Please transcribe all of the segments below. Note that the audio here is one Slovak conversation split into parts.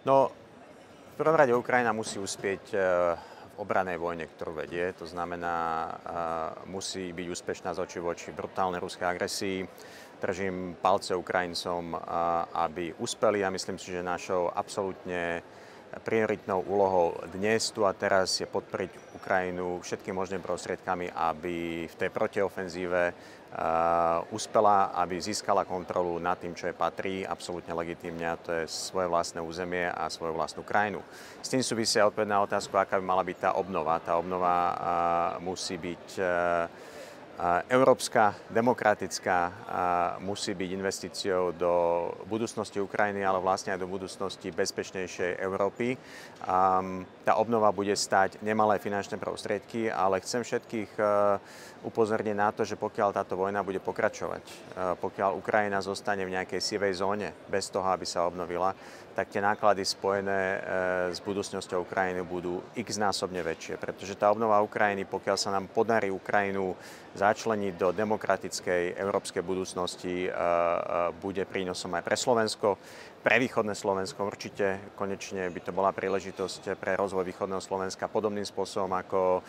No, v prvom rade Ukrajina musí uspieť e, v obranej vojne, ktorú vedie. To znamená, e, musí byť úspešná z oči voči brutálnej ruskej agresii. Držím palce Ukrajincom, aby uspeli a myslím si, že našou absolútne prioritnou úlohou dnes tu a teraz je podporiť Ukrajinu všetkými možnými prostriedkami, aby v tej protiofenzíve uh, uspela, aby získala kontrolu nad tým, čo je patrí, absolútne legitímne, a to je svoje vlastné územie a svoju vlastnú krajinu. S tým súvisia odpoveď na otázku, aká by mala byť tá obnova. Tá obnova uh, musí byť uh, Európska, demokratická musí byť investíciou do budúcnosti Ukrajiny, ale vlastne aj do budúcnosti bezpečnejšej Európy. Tá obnova bude stať nemalé finančné prostriedky, ale chcem všetkých e, upozorniť na to, že pokiaľ táto vojna bude pokračovať, e, pokiaľ Ukrajina zostane v nejakej sivej zóne bez toho, aby sa obnovila, tak tie náklady spojené e, s budúcnosťou Ukrajiny budú x násobne väčšie, pretože tá obnova Ukrajiny, pokiaľ sa nám podarí Ukrajinu začleniť do demokratickej európskej budúcnosti, e, e, bude prínosom aj pre Slovensko, pre východné Slovensko určite. Konečne by to bola príležitosť pre rozvoj východného Slovenska podobným spôsobom, ako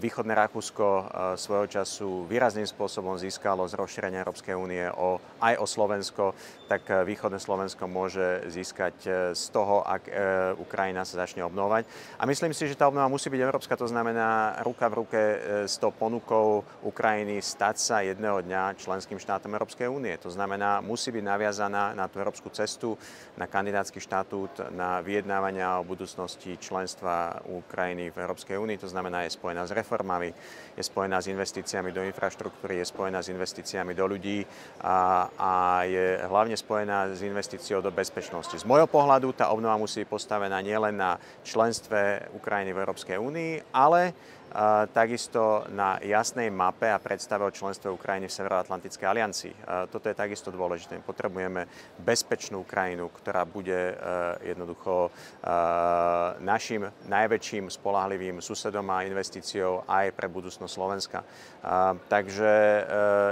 východné Rakúsko svojho času výrazným spôsobom získalo z rozšírenia Európskej únie o, aj o Slovensko, tak východné Slovensko môže získať e, z toho, ak e, Ukrajina sa začne obnovať. A myslím si, že tá obnova musí byť európska, to znamená ruka v ruke e, s tou ponukou Ukrajiny stať sa jedného dňa členským štátom Európskej únie. To znamená, musí byť naviazaná na tú európsku cestu, na kandidátsky štatút, na vyjednávania o budúcnosti členstva Ukrajiny v Európskej únii. To znamená, je spojená s reformami, je spojená s investíciami do infraštruktúry, je spojená s investíciami do ľudí a, a je hlavne spojená s investíciou do bezpečnosti. Z môjho pohľadu tá obnova musí byť postavená nielen na členstve Ukrajiny v Európskej únii, ale uh, takisto na jasnej mape a predstave o členstve Ukrajiny v Severoatlantickej aliancii. Uh, toto je takisto dôležité. Potrebujeme bezpečnú krajinu, ktorá bude uh, jednoducho našim najväčším spolahlivým susedom a investíciou aj pre budúcnosť Slovenska. Takže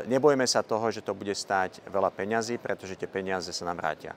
nebojme sa toho, že to bude stáť veľa peňazí, pretože tie peniaze sa nám vrátia.